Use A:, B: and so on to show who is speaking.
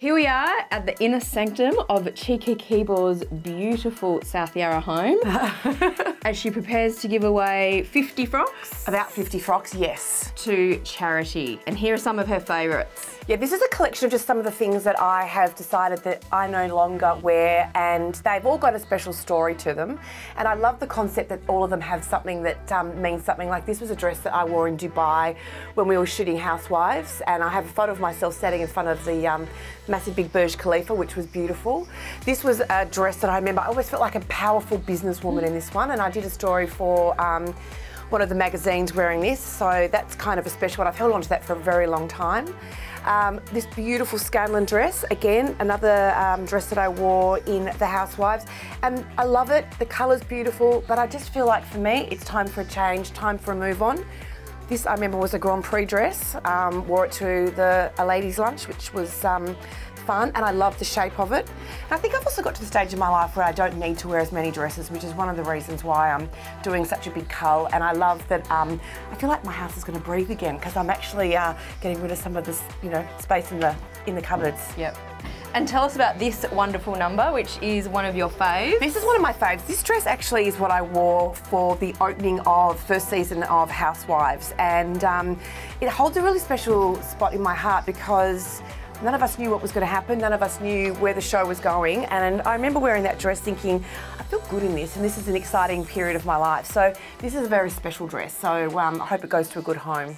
A: Here we are at the inner sanctum of Chyka Keebaugh's beautiful South Yarra home as she prepares to give away 50 frocks.
B: About 50 frocks, yes.
A: To charity. And here are some of her favourites.
B: Yeah, this is a collection of just some of the things that I have decided that I no longer wear and they've all got a special story to them. And I love the concept that all of them have something that um, means something. Like this was a dress that I wore in Dubai when we were shooting Housewives and I have a photo of myself standing in front of the um, massive big Burj Khalifa, which was beautiful. This was a dress that I remember, I always felt like a powerful businesswoman in this one and I did a story for um, one of the magazines wearing this, so that's kind of a special one. I've held on to that for a very long time. Um, this beautiful Scanlan dress, again, another um, dress that I wore in The Housewives. And I love it, the colour's beautiful, but I just feel like for me, it's time for a change, time for a move on. This, I remember, was a Grand Prix dress. Um, wore it to the a ladies' lunch, which was um, fun, and I love the shape of it. And I think I've also got to the stage in my life where I don't need to wear as many dresses, which is one of the reasons why I'm doing such a big cull. And I love that um, I feel like my house is going to breathe again because I'm actually uh, getting rid of some of this, you know, space in the in the cupboards.
A: Yep. And tell us about this wonderful number, which is one of your faves.
B: This is one of my faves. This dress actually is what I wore for the opening of first season of Housewives. And um, it holds a really special spot in my heart because none of us knew what was going to happen. None of us knew where the show was going. And I remember wearing that dress thinking, I feel good in this and this is an exciting period of my life. So this is a very special dress. So um, I hope it goes to a good home.